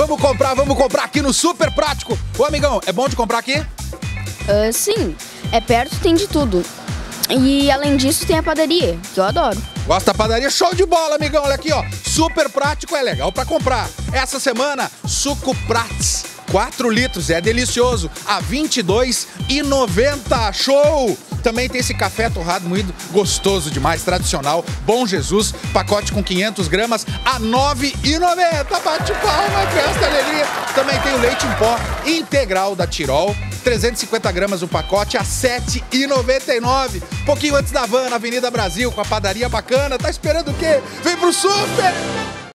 Vamos comprar, vamos comprar aqui no Super Prático. Ô, amigão, é bom de comprar aqui? Ah, sim, é perto, tem de tudo. E além disso, tem a padaria, que eu adoro. Gosta da padaria? Show de bola, amigão. Olha aqui, ó. Super prático é legal pra comprar. Essa semana, suco Prats. 4 litros, é delicioso. A R$ 22,90. Show! Também tem esse café torrado moído, gostoso demais, tradicional. Bom Jesus, pacote com 500 gramas a R$ 9,90. Bate palma, festa, alegria. Também tem o leite em pó integral da Tirol. 350 gramas o pacote a R$ 7,99. Pouquinho antes da van, na Avenida Brasil, com a padaria bacana. Tá esperando o quê? Vem pro Super!